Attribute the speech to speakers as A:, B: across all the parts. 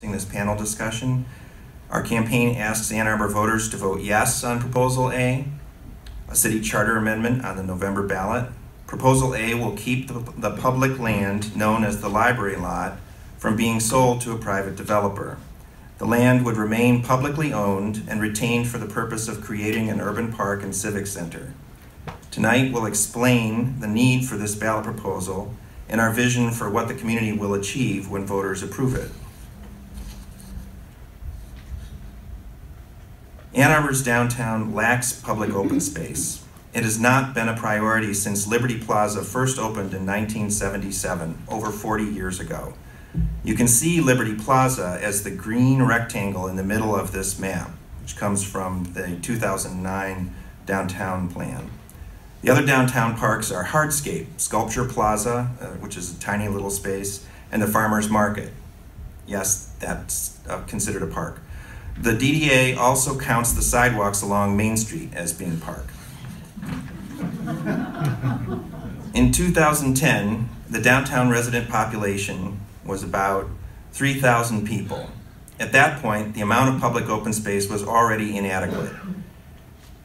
A: This panel discussion, our campaign asks Ann Arbor voters to vote yes on Proposal A, a city charter amendment on the November ballot. Proposal A will keep the, the public land known as the library lot from being sold to a private developer. The land would remain publicly owned and retained for the purpose of creating an urban park and civic center. Tonight, we'll explain the need for this ballot proposal and our vision for what the community will achieve when voters approve it. Ann Arbor's downtown lacks public open space. It has not been a priority since Liberty Plaza first opened in 1977, over 40 years ago. You can see Liberty Plaza as the green rectangle in the middle of this map, which comes from the 2009 downtown plan. The other downtown parks are Hardscape, Sculpture Plaza, uh, which is a tiny little space, and the Farmers Market. Yes, that's uh, considered a park. The DDA also counts the sidewalks along Main Street as being park. In 2010, the downtown resident population was about 3,000 people. At that point, the amount of public open space was already inadequate.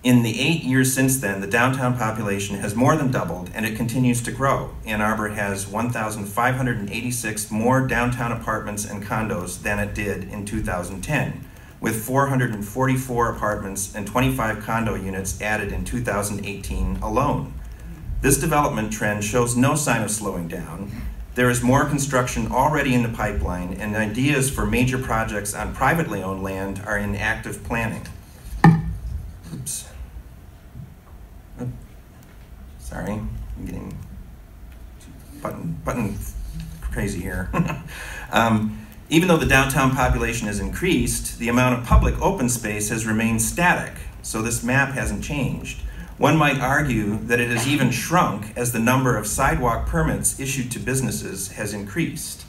A: In the eight years since then, the downtown population has more than doubled and it continues to grow. Ann Arbor has 1,586 more downtown apartments and condos than it did in 2010, with 444 apartments and 25 condo units added in 2018 alone. This development trend shows no sign of slowing down. There is more construction already in the pipeline, and ideas for major projects on privately owned land are in active planning. Oops. Sorry, I'm getting button, button crazy here. um, even though the downtown population has increased, the amount of public open space has remained static, so this map hasn't changed. One might argue that it has even shrunk as the number of sidewalk permits issued to businesses has increased.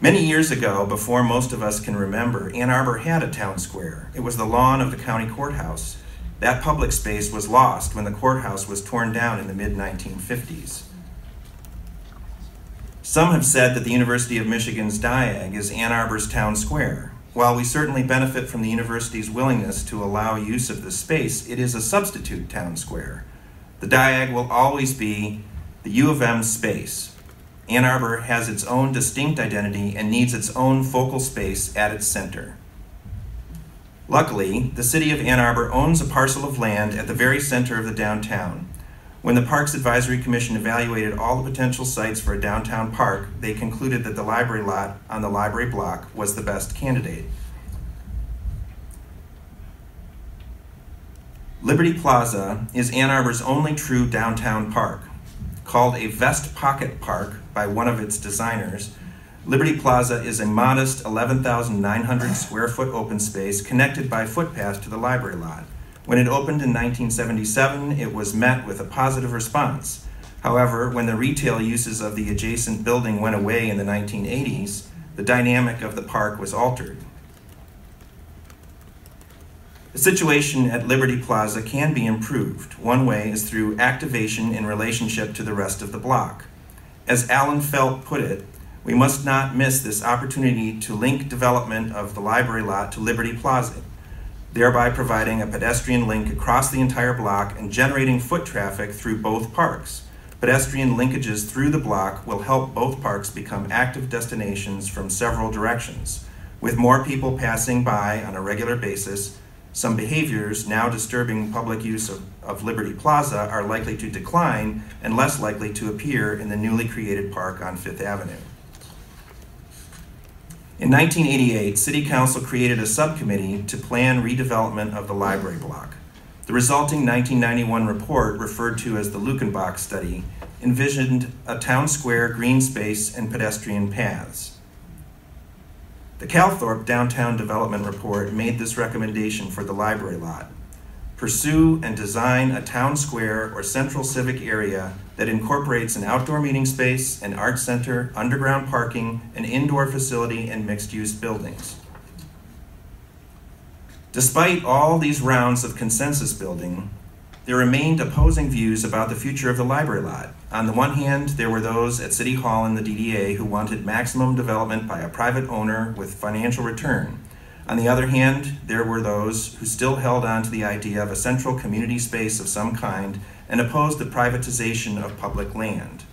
A: Many years ago, before most of us can remember, Ann Arbor had a town square. It was the lawn of the county courthouse. That public space was lost when the courthouse was torn down in the mid 1950s. Some have said that the University of Michigan's DIAG is Ann Arbor's town square. While we certainly benefit from the university's willingness to allow use of this space, it is a substitute town square. The DIAG will always be the U of M space. Ann Arbor has its own distinct identity and needs its own focal space at its center. Luckily, the city of Ann Arbor owns a parcel of land at the very center of the downtown. When the Parks Advisory Commission evaluated all the potential sites for a downtown park, they concluded that the library lot on the library block was the best candidate. Liberty Plaza is Ann Arbor's only true downtown park. Called a Vest Pocket Park by one of its designers, Liberty Plaza is a modest 11,900 square foot open space connected by footpath to the library lot. When it opened in 1977, it was met with a positive response. However, when the retail uses of the adjacent building went away in the 1980s, the dynamic of the park was altered. The situation at Liberty Plaza can be improved. One way is through activation in relationship to the rest of the block. As Alan Felt put it, we must not miss this opportunity to link development of the library lot to Liberty Plaza, thereby providing a pedestrian link across the entire block and generating foot traffic through both parks. Pedestrian linkages through the block will help both parks become active destinations from several directions. With more people passing by on a regular basis, some behaviors now disturbing public use of, of Liberty Plaza are likely to decline and less likely to appear in the newly created park on Fifth Avenue. In 1988, City Council created a subcommittee to plan redevelopment of the library block. The resulting 1991 report, referred to as the Luckenbach Study, envisioned a town square, green space, and pedestrian paths. The Calthorpe Downtown Development Report made this recommendation for the library lot. Pursue and design a town square or central civic area that incorporates an outdoor meeting space, an art center, underground parking, an indoor facility, and mixed-use buildings. Despite all these rounds of consensus building, there remained opposing views about the future of the library lot. On the one hand, there were those at City Hall and the DDA who wanted maximum development by a private owner with financial return. On the other hand, there were those who still held on to the idea of a central community space of some kind and opposed the privatization of public land.